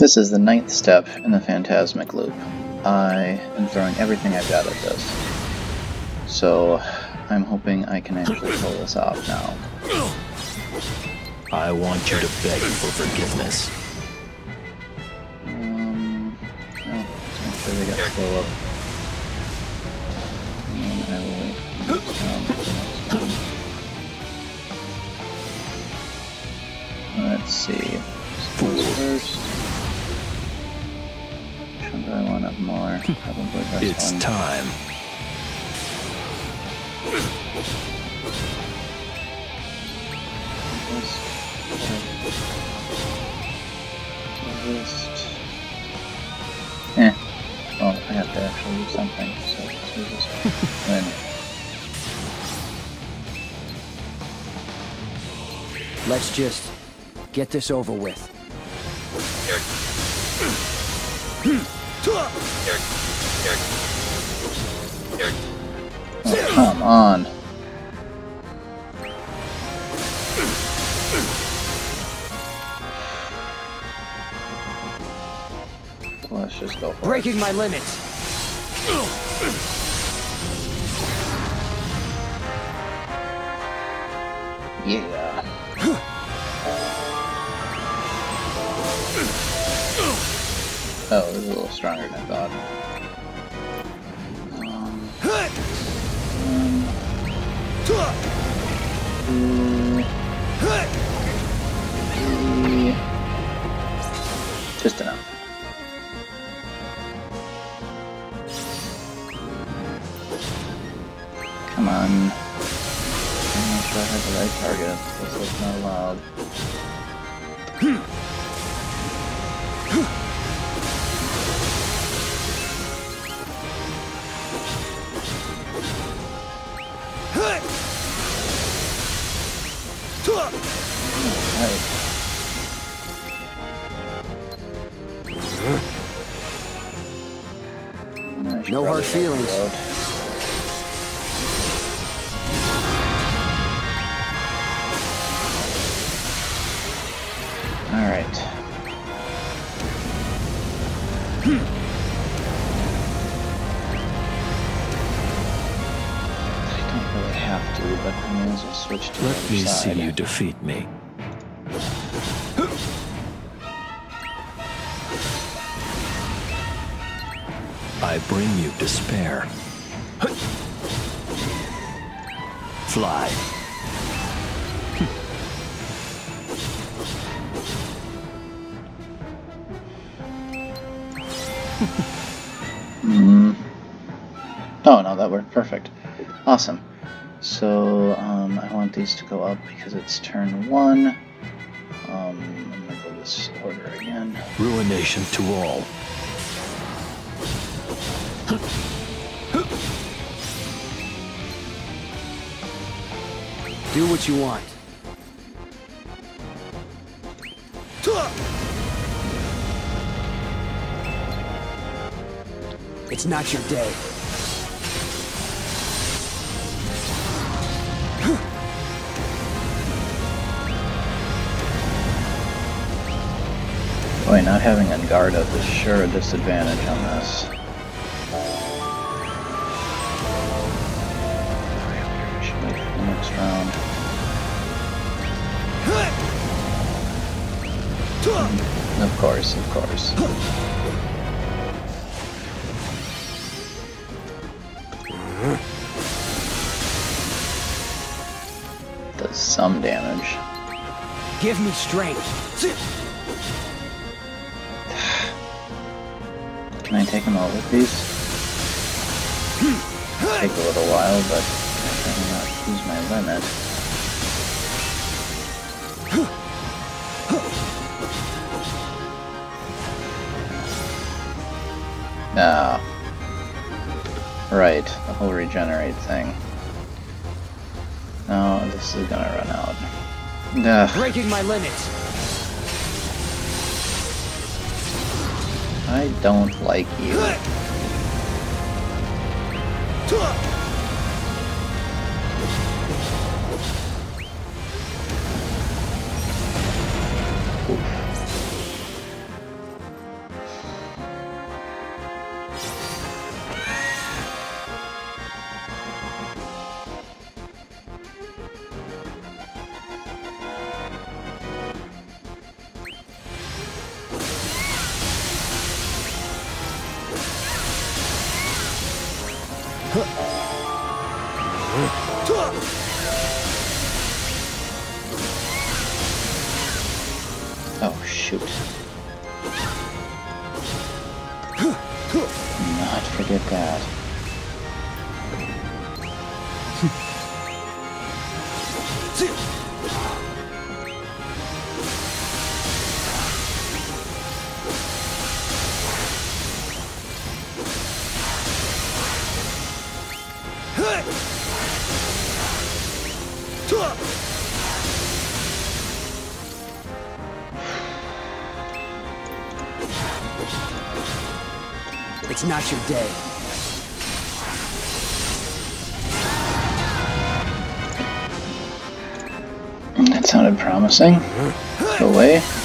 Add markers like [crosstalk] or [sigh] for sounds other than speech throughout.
This is the ninth step in the Phantasmic loop. I am throwing everything I've got at this. So I'm hoping I can actually pull this off now. I want you to beg for forgiveness. Um, oh, make sure they got slow up. And I will wait for this down for the next one. Let's see. First. More? [laughs] It's one. time. List. List. Eh. Well, I have to actually do something, so let's use this one. Then. Let's just get this over with. [laughs] Oh, come on. Let's just go for it. Breaking my limits. Yeah. Oh, this is a little stronger than I thought. Um, just enough. Come on. I'm not sure I have the right target. This is not allowed. All right. Hmm. I don't really have to, but I may as well switch to the Let me see you defeat me. I bring you despair. Fly. Mm. Oh no, that worked perfect. Awesome. So um, I want these to go up because it's turn one. Um, I'm gonna go this order again. Ruination to all. Do what you want. It's not your day. Boy, not having a guard up is sure a disadvantage on this. Should wait for the next round. Of course, of course. Some damage. Give me strength. Can I take them out with these? Take a little while, but I can not use my limit. Ah. Right, the whole regenerate thing. No, this is gonna run out. Ugh, Breaking my limits. I don't like you. Oh, shoot. Not forget that. It's not your day. That sounded promising. Uh-huh. Go away.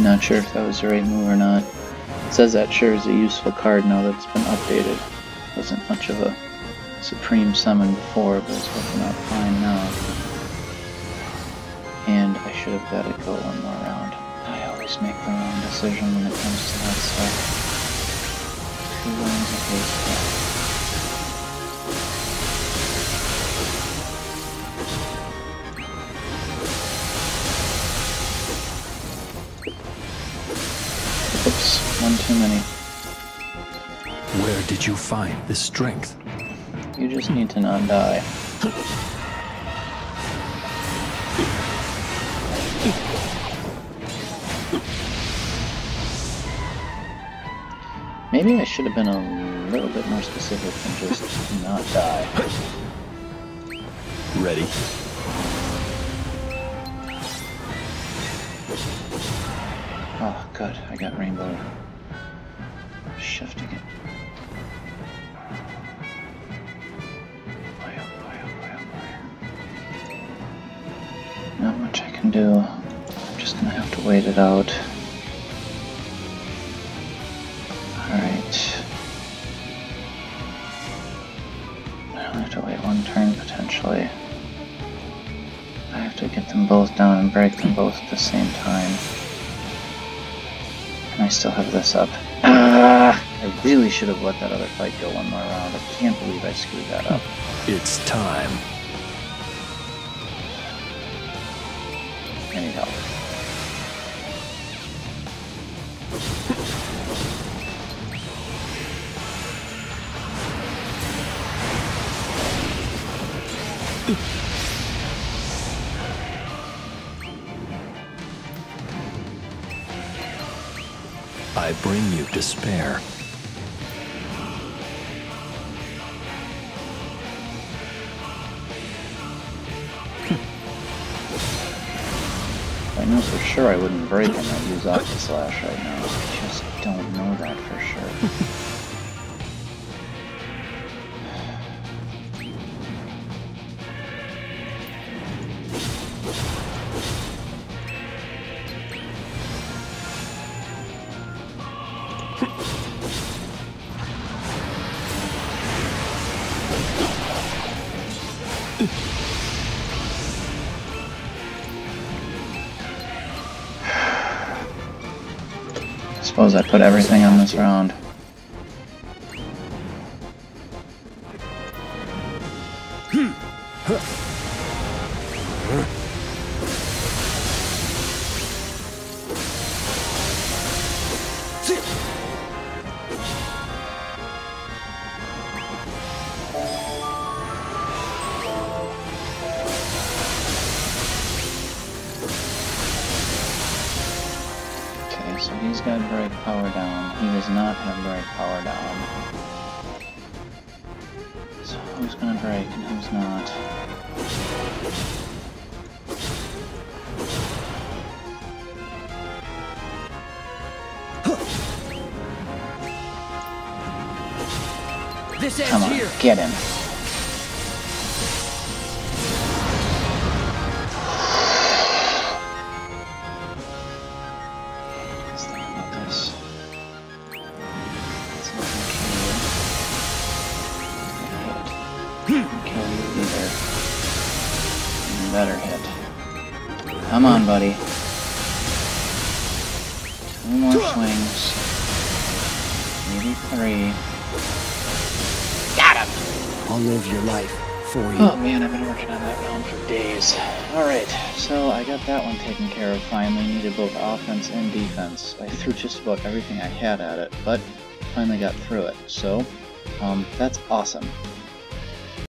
Not sure if that was the right move or not. Xezat sure is a useful card now that it's been updated. Wasn't much of a supreme summon before, but it's working out fine now. And I should have let it go one more round. I always make the wrong decision when it comes to that stuff. Two rounds of many. Where did you find this strength? You just need to not die. Maybe I should have been a little bit more specific than just not die. Ready? Oh, good. I got rainbow. Shifting it. Not much I can do. I'm just gonna have to wait it out. Alright. I'll have to wait one turn potentially. I have to get them both down and break them both at the same time. And I still have this up. I really should have let that other fight go one more round. I can't believe I screwed that up. It's time. I need help. I bring you despair. Sure I wouldn't break him. I'd use Aqua Slash right now. I just don't know that for sure. [laughs] Suppose I put everything on this round. Hmm. Power down. He does not have break power down. So who's gonna break and who's not? This ends Come on, here. get him. Buddy. Two more swings. Maybe three. Got him! I'll live your life for you. Oh man, I've been working on that round for days. Alright, so I got that one taken care of finally. Needed both offense and defense. I threw just about everything I had at it, but finally got through it. So, um, that's awesome.